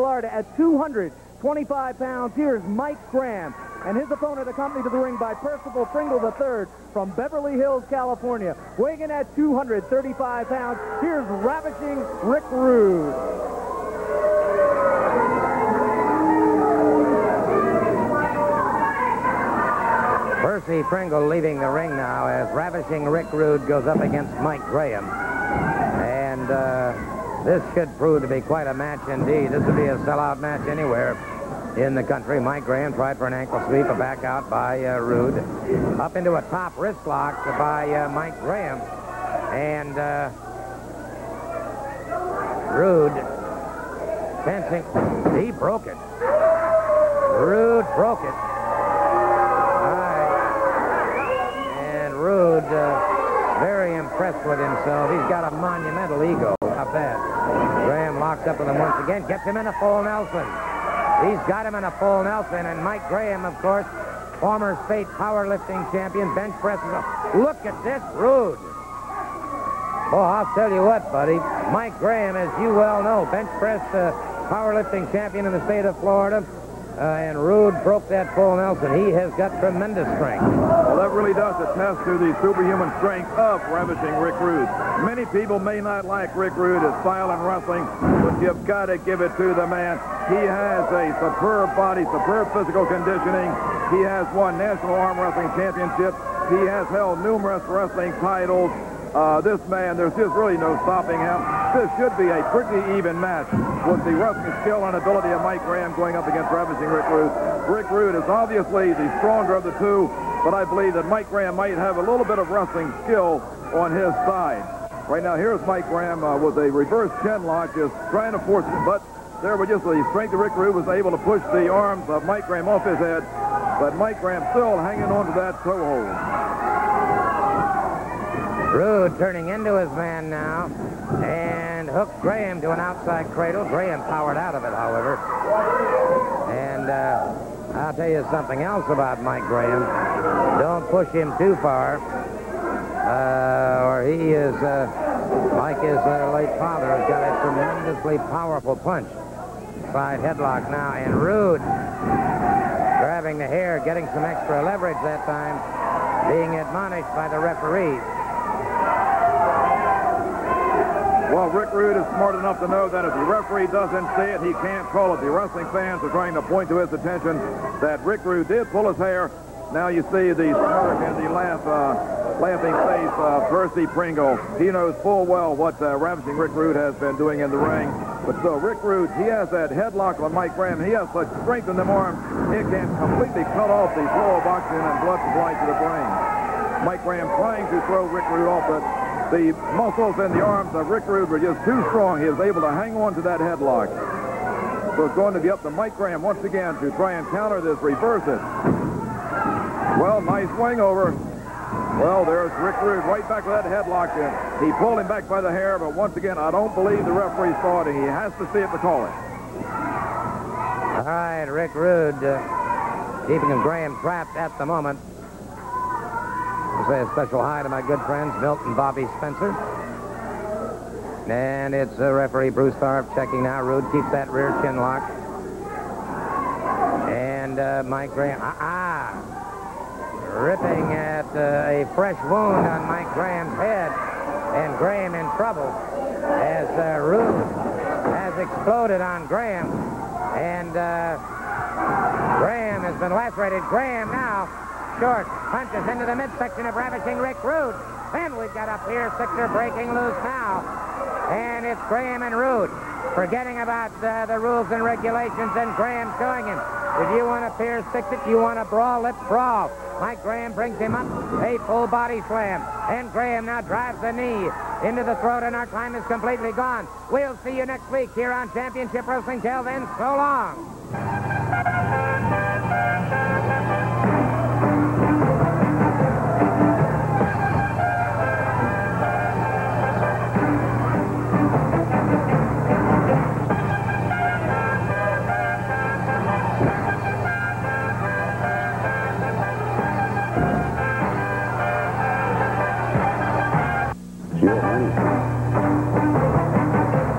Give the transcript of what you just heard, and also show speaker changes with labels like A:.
A: Florida at 225 pounds. Here's Mike Graham and his opponent accompanied to the ring by Percival Pringle III from Beverly Hills, California. Weighing in at 235 pounds, here's Ravishing Rick Rude.
B: Percy Pringle leaving the ring now as Ravishing Rick Rude goes up against Mike Graham. And uh, this should prove to be quite a match indeed. This would be a sellout match anywhere in the country. Mike Graham tried for an ankle sweep, a back out by uh, Rude. Up into a top wrist lock by uh, Mike Graham. And uh, Rude fencing. He broke it. Rude broke it. All right. And Rude uh, very impressed with himself. He's got a monumental ego. How bad? Graham locked up with him once again. Gets him in a full Nelson. He's got him in a full Nelson. And Mike Graham, of course, former state powerlifting champion, bench presses. Look at this, Rude. Oh, I'll tell you what, buddy. Mike Graham, as you well know, bench press uh, powerlifting champion in the state of Florida. Uh, and Rude broke that full Nelson. He has got tremendous strength.
C: Well, that really does attest to the superhuman strength of ravishing Rick Rude. Many people may not like Rick Rude, his style in wrestling, but you've got to give it to the man. He has a superb body, superb physical conditioning. He has won national arm wrestling championships. He has held numerous wrestling titles. Uh, this man, there's just really no stopping him. This should be a pretty even match with the wrestling skill and ability of Mike Graham going up against ravishing Rick Rude. Rick Rude is obviously the stronger of the two, but I believe that Mike Graham might have a little bit of wrestling skill on his side. Right now, here's Mike Graham uh, with a reverse chin lock, just trying to force it, but there was just the strength of Rick Rude was able to push the arms of Mike Graham off his head, but Mike Graham still hanging on to that toe hold.
B: Rude turning into his man now and hooked Graham to an outside cradle. Graham powered out of it, however. And uh, I'll tell you something else about Mike Graham. Don't push him too far, uh, or he is, uh, like his uh, late father, has got a tremendously powerful punch. Side headlock now, and Rude grabbing the hair, getting some extra leverage that time, being admonished by the referee.
C: Well, Rick Rude is smart enough to know that if the referee doesn't see it, he can't call it. The wrestling fans are trying to point to his attention that Rick Rude did pull his hair. Now you see the smirk and the laugh, uh, laughing face of Percy Pringle. He knows full well what uh, ravishing Rick Rude has been doing in the ring. But so Rick Rude, he has that headlock on Mike Graham. He has such strength in them arms, it can completely cut off the flow of oxygen and blood supply to the brain. Mike Graham trying to throw Rick Rude off, but the muscles in the arms of Rick Rude were just too strong. He was able to hang on to that headlock. So it's going to be up to Mike Graham once again to try and counter this, reverse it. Well, nice swing over. Well, there's Rick Rude right back with that headlock in. He pulled him back by the hair, but once again, I don't believe the referee saw it. He has to see it to call it.
B: All right, Rick Rude uh, keeping Graham trapped at the moment. I'll say a special hi to my good friends, Milton Bobby Spencer. And it's uh, referee Bruce Tharp checking now. Rude keeps that rear chin lock. And uh, Mike Graham, ah, ah, ripping at uh, a fresh wound on Mike Graham's head. And Graham in trouble as uh, Rude has exploded on Graham. And uh, Graham has been lacerated. Graham now Short punches into the midsection of Ravishing Rick Rude. Then we've got a Pier Sixer breaking loose now. And it's Graham and Rude. Forgetting about uh, the rules and regulations, and Graham showing him. If you want a Pier Six it, you want a brawl, let's brawl. Mike Graham brings him up, a full body slam. And Graham now drives the knee into the throat, and our time is completely gone. We'll see you next week here on Championship Wrestling. Till then, so long.